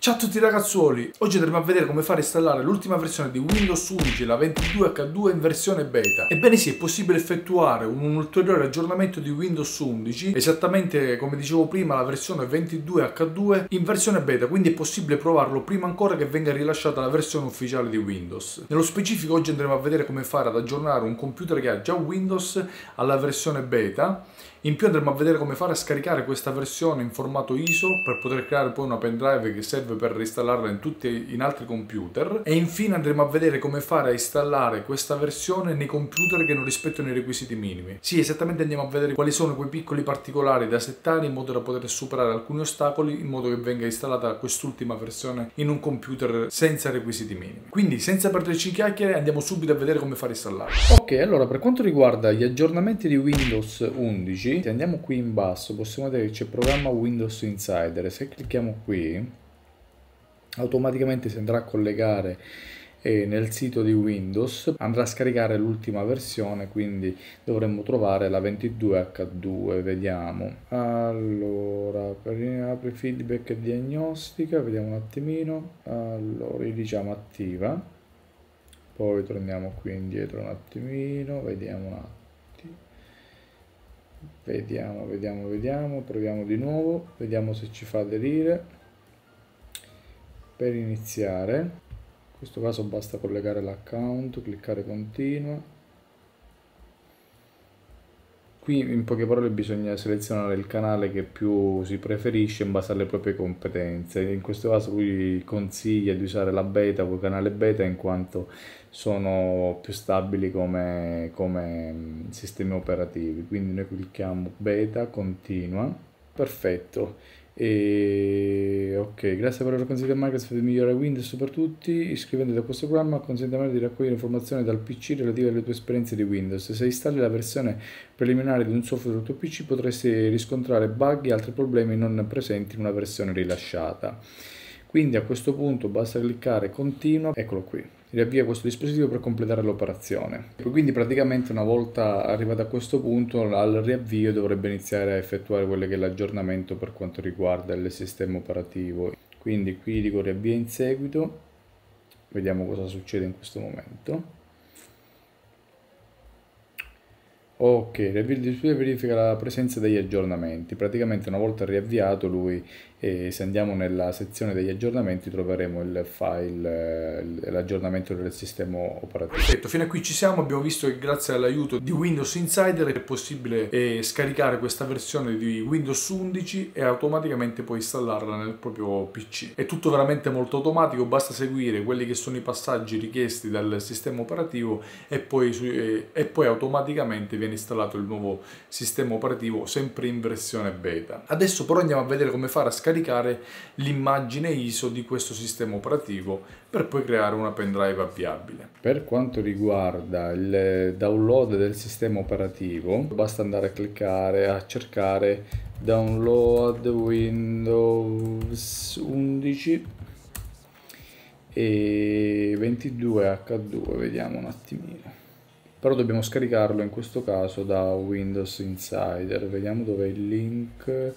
Ciao a tutti ragazzuoli, oggi andremo a vedere come fare installare l'ultima versione di Windows 11, la 22H2 in versione beta. Ebbene sì, è possibile effettuare un ulteriore aggiornamento di Windows 11, esattamente come dicevo prima la versione 22H2 in versione beta, quindi è possibile provarlo prima ancora che venga rilasciata la versione ufficiale di Windows. Nello specifico oggi andremo a vedere come fare ad aggiornare un computer che ha già Windows alla versione beta in più andremo a vedere come fare a scaricare questa versione in formato ISO per poter creare poi una pendrive che serve per reinstallarla in tutti in altri computer e infine andremo a vedere come fare a installare questa versione nei computer che non rispettano i requisiti minimi. Sì, esattamente andiamo a vedere quali sono quei piccoli particolari da settare in modo da poter superare alcuni ostacoli in modo che venga installata quest'ultima versione in un computer senza requisiti minimi. Quindi senza perderci chiacchiere andiamo subito a vedere come fare a installare. Ok, allora per quanto riguarda gli aggiornamenti di Windows 11 se andiamo qui in basso possiamo vedere che c'è programma Windows Insider. Se clicchiamo qui automaticamente si andrà a collegare eh, nel sito di Windows. Andrà a scaricare l'ultima versione quindi dovremmo trovare la 22H2 vediamo. Allora apri feedback diagnostica vediamo un attimino. Allora diciamo attiva. Poi torniamo qui indietro un attimino vediamo un attimo vediamo vediamo vediamo proviamo di nuovo vediamo se ci fa aderire. Per iniziare in questo caso basta collegare l'account cliccare continua Qui in poche parole bisogna selezionare il canale che più si preferisce in base alle proprie competenze. In questo caso lui consiglia di usare la beta o il canale beta in quanto sono più stabili come, come sistemi operativi. Quindi noi clicchiamo beta, continua, perfetto e ok, grazie per aver consigliato Microsoft di migliorare Windows per tutti. Iscrivendoti a questo programma consente di raccogliere informazioni dal PC relative alle tue esperienze di Windows. Se installi la versione preliminare di un software sul tuo PC potresti riscontrare bug e altri problemi non presenti in una versione rilasciata. Quindi a questo punto basta cliccare continua, eccolo qui riavvia questo dispositivo per completare l'operazione. Quindi praticamente una volta arrivato a questo punto al riavvio dovrebbe iniziare a effettuare quello che è l'aggiornamento per quanto riguarda il sistema operativo. Quindi qui dico riavvia in seguito, vediamo cosa succede in questo momento. Ok, il display verifica la presenza degli aggiornamenti. Praticamente una volta riavviato lui, eh, se andiamo nella sezione degli aggiornamenti troveremo il file, l'aggiornamento del sistema operativo. Perfetto, fino a qui ci siamo, abbiamo visto che grazie all'aiuto di Windows Insider è possibile eh, scaricare questa versione di Windows 11 e automaticamente poi installarla nel proprio PC. È tutto veramente molto automatico, basta seguire quelli che sono i passaggi richiesti dal sistema operativo e poi, eh, e poi automaticamente viene installato il nuovo sistema operativo sempre in versione beta. Adesso però andiamo a vedere come fare a scaricare l'immagine ISO di questo sistema operativo per poi creare una pendrive avviabile. Per quanto riguarda il download del sistema operativo basta andare a cliccare a cercare download Windows 11 e 22H2 vediamo un attimino. Però dobbiamo scaricarlo in questo caso da Windows Insider. Vediamo dove è il link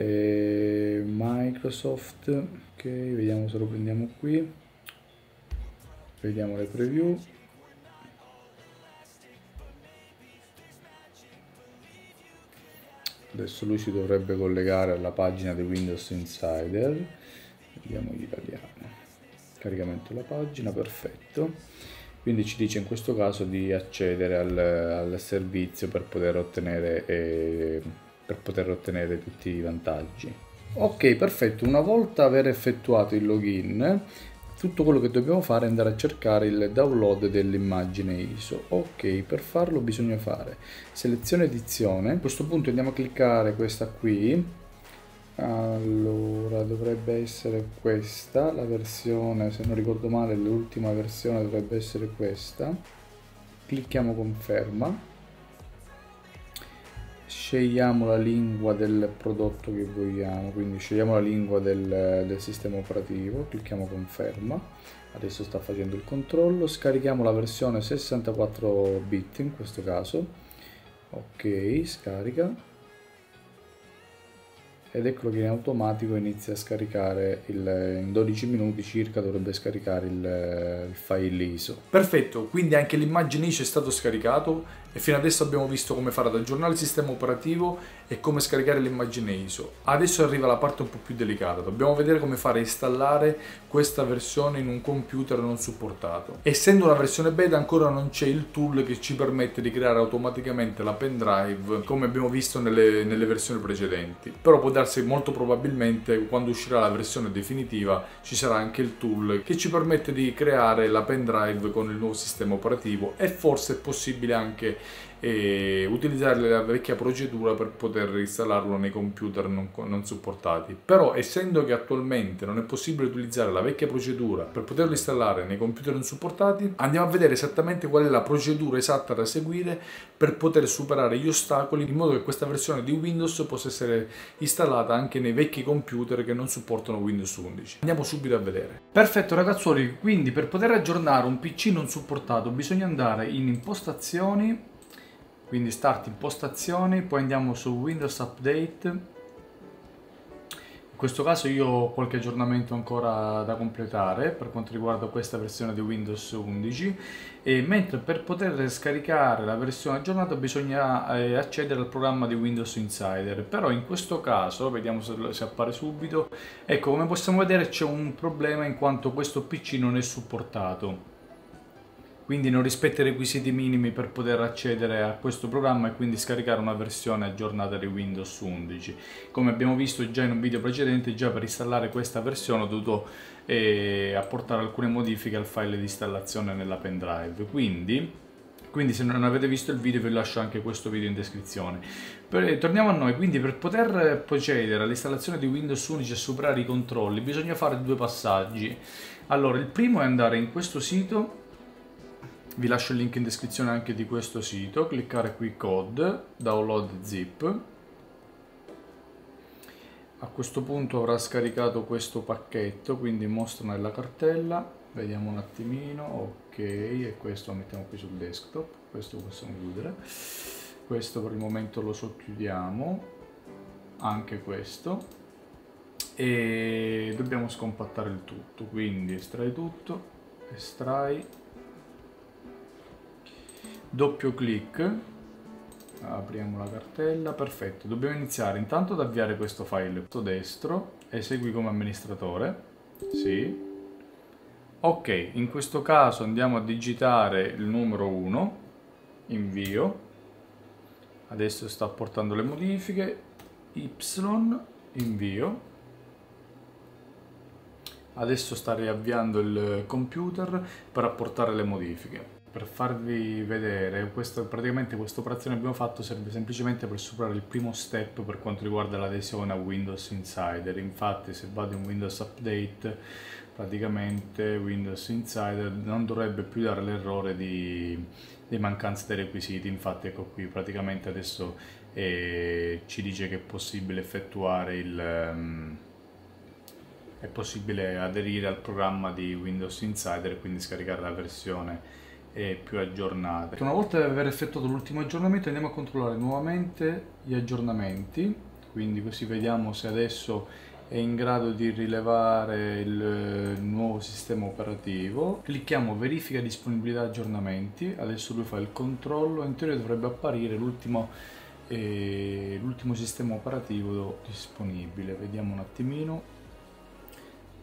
eh, Microsoft ok vediamo se lo prendiamo qui. Vediamo le preview. Adesso lui si dovrebbe collegare alla pagina di Windows Insider. Vediamo l'italiano caricamento della pagina perfetto. Quindi ci dice in questo caso di accedere al, al servizio per poter, ottenere, eh, per poter ottenere tutti i vantaggi. Ok, perfetto, una volta aver effettuato il login, tutto quello che dobbiamo fare è andare a cercare il download dell'immagine ISO. Ok, per farlo bisogna fare selezione edizione, a questo punto andiamo a cliccare questa qui, allora dovrebbe essere questa la versione se non ricordo male l'ultima versione dovrebbe essere questa. Clicchiamo conferma scegliamo la lingua del prodotto che vogliamo quindi scegliamo la lingua del, del sistema operativo clicchiamo conferma adesso sta facendo il controllo scarichiamo la versione 64 bit in questo caso ok scarica ed eccolo che in automatico inizia a scaricare il, in 12 minuti circa dovrebbe scaricare il, il file ISO. Perfetto, quindi anche l'immagine ISO è stato scaricato e fino adesso abbiamo visto come fare ad aggiornare il sistema operativo e come scaricare l'immagine ISO. Adesso arriva la parte un po' più delicata, dobbiamo vedere come fare a installare questa versione in un computer non supportato. Essendo una versione beta ancora non c'è il tool che ci permette di creare automaticamente la pendrive come abbiamo visto nelle, nelle versioni precedenti, però può darsi molto probabilmente quando uscirà la versione definitiva ci sarà anche il tool che ci permette di creare la pendrive con il nuovo sistema operativo e forse è possibile anche e utilizzare la vecchia procedura per poter installarlo nei computer non, non, supportati. Però essendo che attualmente non è possibile utilizzare la vecchia procedura per poterlo installare nei computer non supportati, andiamo a vedere esattamente qual è la procedura esatta da seguire per poter superare gli ostacoli in modo che questa versione di Windows possa essere installata anche nei vecchi computer che non supportano Windows 11. Andiamo subito a vedere. Perfetto ragazzuoli, quindi per poter aggiornare un PC non supportato bisogna andare in impostazioni quindi start impostazioni poi andiamo su windows update. In questo caso io ho qualche aggiornamento ancora da completare per quanto riguarda questa versione di Windows 11 e mentre per poter scaricare la versione aggiornata bisogna eh, accedere al programma di Windows Insider. Però in questo caso vediamo se, se appare subito ecco come possiamo vedere c'è un problema in quanto questo PC non è supportato quindi non rispetta i requisiti minimi per poter accedere a questo programma e quindi scaricare una versione aggiornata di Windows 11. Come abbiamo visto già in un video precedente, già per installare questa versione ho dovuto eh, apportare alcune modifiche al file di installazione nella pendrive. Quindi, quindi se non avete visto il video vi lascio anche questo video in descrizione. Per, torniamo a noi, quindi per poter procedere all'installazione di Windows 11 e superare i controlli bisogna fare due passaggi. Allora, il primo è andare in questo sito vi lascio il link in descrizione anche di questo sito, cliccare qui code, download zip. A questo punto avrà scaricato questo pacchetto, quindi mostra nella cartella, vediamo un attimino, ok, e questo lo mettiamo qui sul desktop, questo possiamo chiudere. Questo per il momento lo socchiudiamo, anche questo, e dobbiamo scompattare il tutto, quindi estrai tutto, estrai, doppio clic. Apriamo la cartella perfetto. Dobbiamo iniziare intanto ad avviare questo file. Destro esegui come amministratore. Sì. Ok in questo caso andiamo a digitare il numero 1 invio. Adesso sta apportando le modifiche. Y invio. Adesso sta riavviando il computer per apportare le modifiche per farvi vedere, questo, praticamente questa operazione che abbiamo fatto serve semplicemente per superare il primo step per quanto riguarda l'adesione a Windows Insider. Infatti se vado in Windows Update, praticamente Windows Insider non dovrebbe più dare l'errore di, di mancanza dei requisiti. Infatti ecco qui, praticamente adesso eh, ci dice che è possibile effettuare il... Um, è possibile aderire al programma di Windows Insider e quindi scaricare la versione e più aggiornate. Una volta aver effettuato l'ultimo aggiornamento andiamo a controllare nuovamente gli aggiornamenti, quindi così vediamo se adesso è in grado di rilevare il nuovo sistema operativo. Clicchiamo verifica disponibilità aggiornamenti, adesso lui fa il controllo, in teoria dovrebbe apparire l'ultimo eh, l'ultimo sistema operativo disponibile. Vediamo un attimino.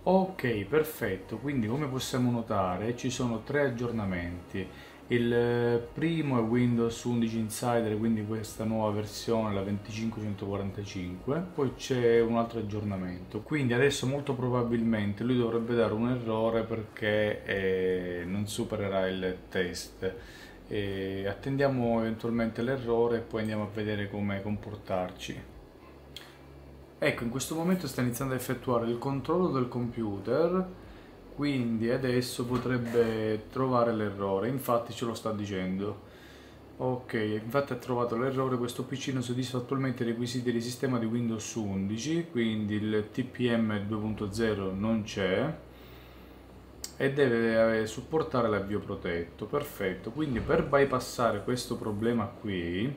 Ok, perfetto, quindi come possiamo notare ci sono tre aggiornamenti. Il eh, primo è Windows 11 Insider, quindi questa nuova versione, la 25145, poi c'è un altro aggiornamento. Quindi adesso molto probabilmente lui dovrebbe dare un errore perché eh, non supererà il test. E attendiamo eventualmente l'errore e poi andiamo a vedere come comportarci. Ecco, in questo momento sta iniziando a effettuare il controllo del computer, quindi adesso potrebbe trovare l'errore, infatti ce lo sta dicendo. Ok, infatti ha trovato l'errore, questo PC non soddisfa attualmente i requisiti di sistema di Windows 11, quindi il TPM 2.0 non c'è e deve supportare l'avvio protetto, perfetto. Quindi per bypassare questo problema qui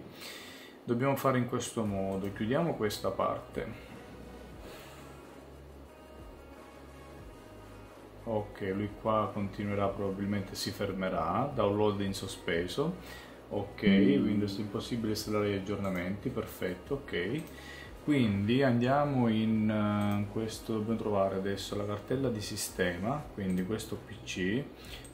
dobbiamo fare in questo modo, chiudiamo questa parte ok lui qua continuerà probabilmente si fermerà download in sospeso. Ok mm. Windows impossibile installare gli aggiornamenti perfetto ok. Quindi andiamo in uh, questo dobbiamo trovare adesso la cartella di sistema quindi questo pc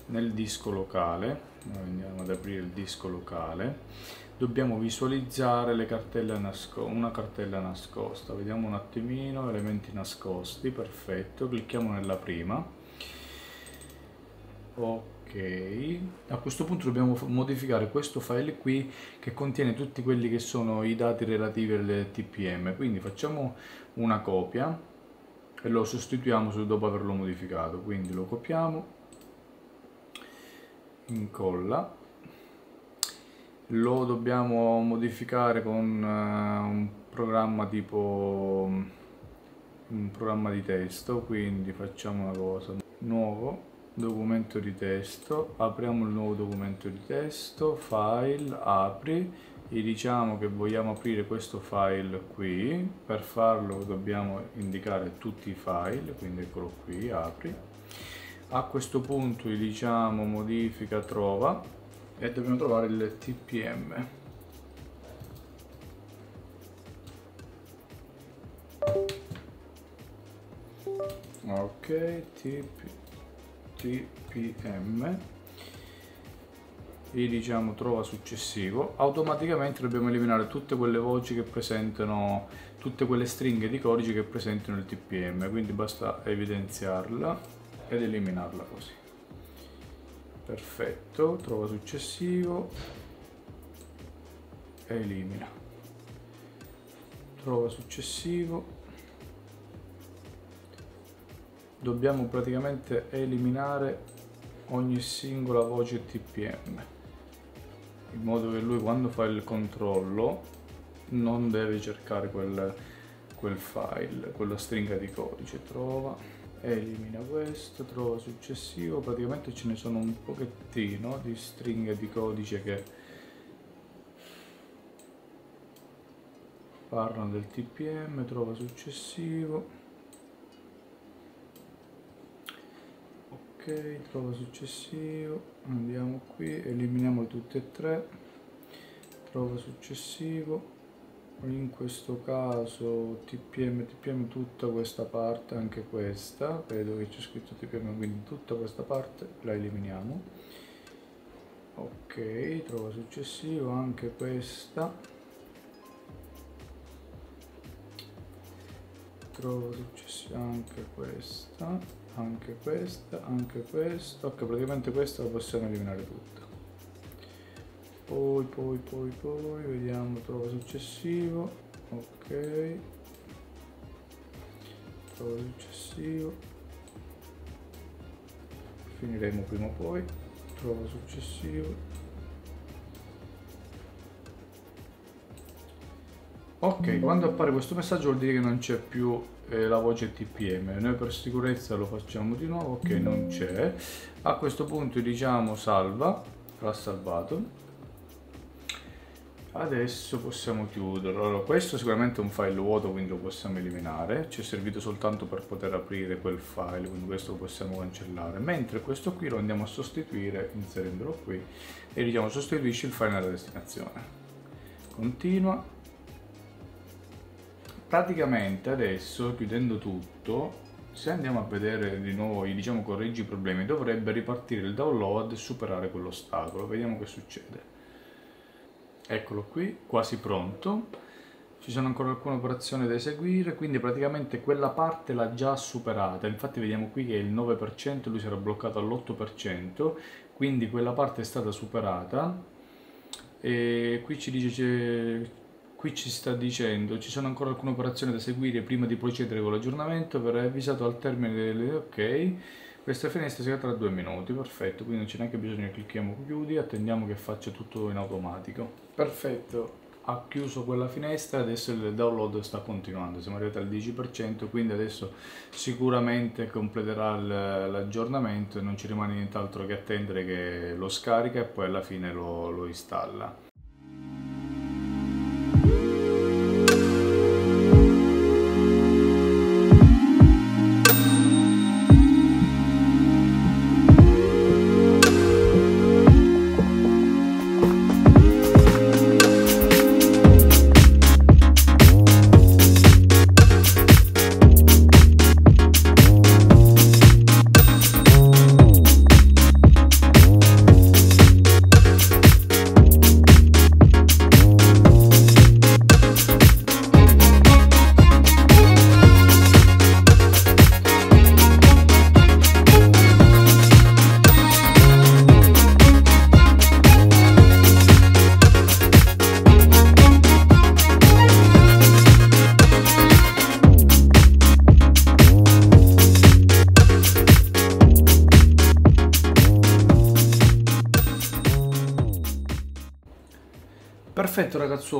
nel disco locale. Andiamo ad aprire il disco locale. Dobbiamo visualizzare le cartelle nasco una cartella nascosta. Vediamo un attimino elementi nascosti perfetto. Clicchiamo nella prima ok. A questo punto dobbiamo modificare questo file qui che contiene tutti quelli che sono i dati relativi al tpm quindi facciamo una copia e lo sostituiamo dopo averlo modificato. Quindi lo copiamo incolla lo dobbiamo modificare con uh, un programma tipo un programma di testo. Quindi facciamo una cosa nuovo documento di testo apriamo il nuovo documento di testo file apri e diciamo che vogliamo aprire questo file qui. Per farlo dobbiamo indicare tutti i file quindi eccolo qui apri. A questo punto gli diciamo modifica trova e dobbiamo trovare il TPM ok TP, TPM e diciamo trova successivo. Automaticamente dobbiamo eliminare tutte quelle voci che presentano tutte quelle stringhe di codice che presentano il TPM quindi basta evidenziarla ed eliminarla così. Perfetto trova successivo elimina. Trova successivo dobbiamo praticamente eliminare ogni singola voce tpm in modo che lui quando fa il controllo non deve cercare quel, quel file quella stringa di codice trova elimina questo, trova successivo, praticamente ce ne sono un pochettino di stringhe di codice che parlano del TPM, trova successivo, ok, trova successivo, andiamo qui, eliminiamo tutte e tre, trova successivo, in questo caso tpm tpm tutta questa parte anche questa. Vedo che c'è scritto tpm quindi tutta questa parte la eliminiamo. Ok trova successivo anche questa. Trovo successivo anche questa anche questa anche questa. Ok praticamente questa la possiamo eliminare tutta. Poi poi poi poi vediamo trova successivo. Ok. Trova successivo. Finiremo prima o poi. Trova successivo. Ok quando appare questo messaggio vuol dire che non c'è più la voce tpm noi per sicurezza lo facciamo di nuovo ok non c'è a questo punto diciamo salva l'ha salvato Adesso possiamo chiuderlo. Allora, questo sicuramente è un file vuoto, quindi lo possiamo eliminare. Ci è servito soltanto per poter aprire quel file, quindi questo lo possiamo cancellare. Mentre questo qui lo andiamo a sostituire inserendolo qui e diciamo sostituisci il file nella destinazione. Continua. Praticamente adesso, chiudendo tutto, se andiamo a vedere di nuovo, diciamo correggi i problemi, dovrebbe ripartire il download e superare quell'ostacolo. Vediamo che succede eccolo qui, quasi pronto. Ci sono ancora alcune operazioni da eseguire, quindi praticamente quella parte l'ha già superata. Infatti vediamo qui che il 9%, lui era bloccato all'8%, quindi quella parte è stata superata. E qui ci dice qui ci sta dicendo ci sono ancora alcune operazioni da eseguire prima di procedere con l'aggiornamento verrà avvisato al termine delle ok questa finestra si tra due minuti, perfetto, quindi non c'è neanche bisogno che clicchiamo chiudi, attendiamo che faccia tutto in automatico. Perfetto, ha chiuso quella finestra, adesso il download sta continuando, siamo arrivati al 10%, quindi adesso sicuramente completerà l'aggiornamento e non ci rimane nient'altro che attendere che lo scarica e poi alla fine lo, lo installa.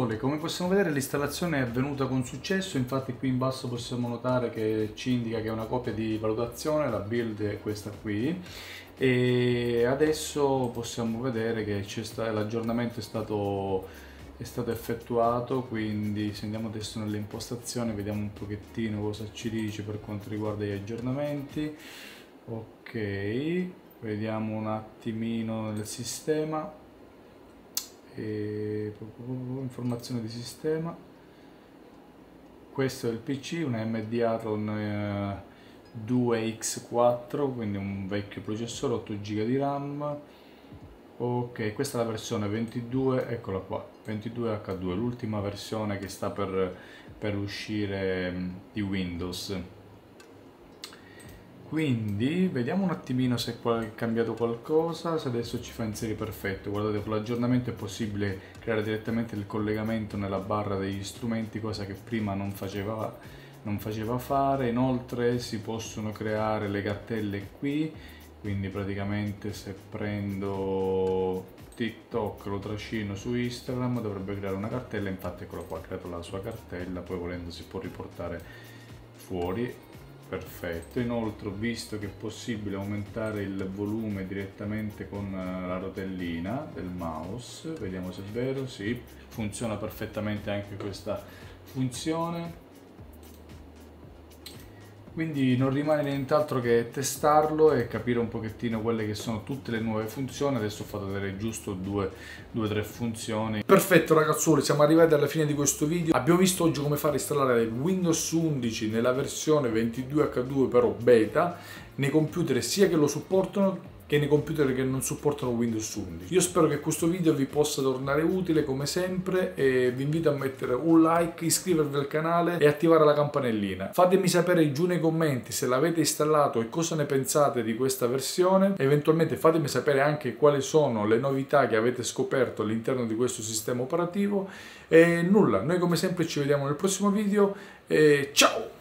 Ragazzuoli, come possiamo vedere l'installazione è avvenuta con successo, infatti qui in basso possiamo notare che ci indica che è una copia di valutazione, la build è questa qui e adesso possiamo vedere che l'aggiornamento è stato, è stato effettuato, quindi se andiamo adesso nelle impostazioni vediamo un pochettino cosa ci dice per quanto riguarda gli aggiornamenti. Ok, vediamo un attimino nel sistema e informazione di sistema. Questo è il PC, un AMD Athlon 2X4 eh, quindi un vecchio processore 8 GB di RAM. Ok questa è la versione 22 eccola qua 22H2 l'ultima versione che sta per, per uscire mm, di Windows quindi vediamo un attimino se è cambiato qualcosa se adesso ci fa inserire perfetto. Guardate con l'aggiornamento è possibile creare direttamente il collegamento nella barra degli strumenti cosa che prima non faceva, non faceva fare. Inoltre si possono creare le cartelle qui. Quindi praticamente se prendo TikTok lo trascino su Instagram dovrebbe creare una cartella. Infatti eccolo qua ha creato la sua cartella. Poi volendo si può riportare fuori perfetto. Inoltre ho visto che è possibile aumentare il volume direttamente con eh, la rotellina del mouse. Vediamo se è vero. Sì funziona perfettamente anche questa funzione quindi non rimane nient'altro che testarlo e capire un pochettino quelle che sono tutte le nuove funzioni. Adesso ho fatto vedere giusto due o tre funzioni. Perfetto ragazzuoli siamo arrivati alla fine di questo video. Abbiamo visto oggi come fare a installare Windows 11 nella versione 22H2 però beta nei computer sia che lo supportano che nei computer che non supportano Windows 11. Io spero che questo video vi possa tornare utile come sempre e vi invito a mettere un like, iscrivervi al canale e attivare la campanellina. Fatemi sapere giù nei commenti se l'avete installato e cosa ne pensate di questa versione. Eventualmente fatemi sapere anche quali sono le novità che avete scoperto all'interno di questo sistema operativo. E nulla, noi come sempre ci vediamo nel prossimo video e ciao!